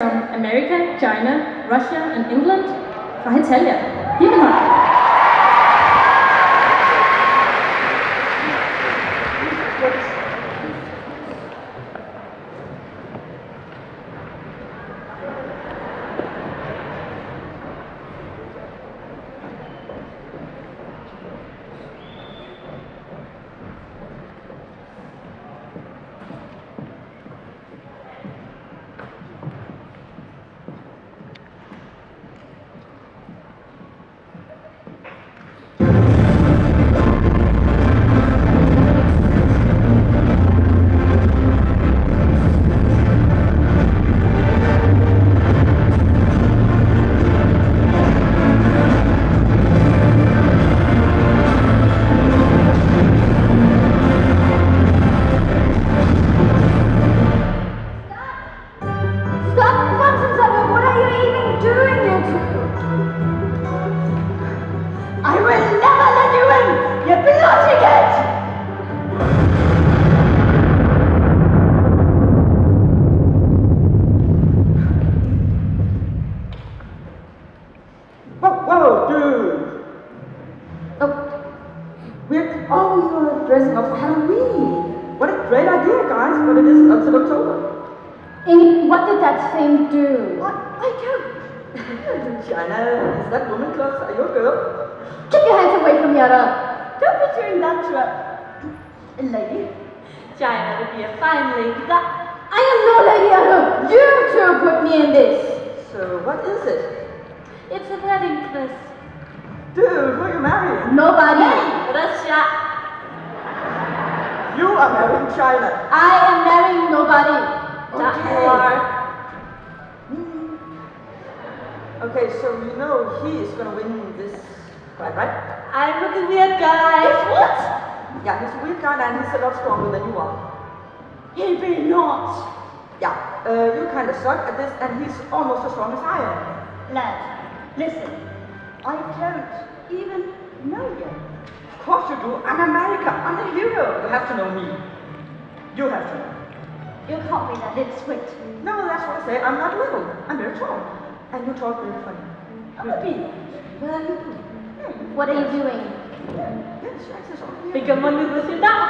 from America, China, Russia and England fra Hetalia. Giv en hånd. Halloween! What a great idea, guys, but it isn't until October. Amy, what did that thing do? What? I don't. China, is that woman clothes? Are you a girl? Keep your hands away from Yara. Don't be doing that to a lady. China would be a fine lady. That I am no lady Yara. You two put me in this. So, what is it? it's a wedding dress. Dude, who are you marrying? Nobody. Russia. You are marrying China. I am marrying nobody. Okay. war. Okay, so you know he is gonna win this fight, right? I'm with the weird guy. What? Yeah, he's a weak guy and he's a lot stronger than you are. He be not. Yeah, uh, you kind of suck at this and he's almost as strong as I am. Lad, listen. I don't even know you. Course you do. I'm America. I'm a hero. You have to know me. You have to know. You can't be that little swit. No, that's what I say. I'm not little. I'm very tall. And you talk very funny. Uh, well, you do. What are you doing? Yes, yes, yes. Become one with Russia. That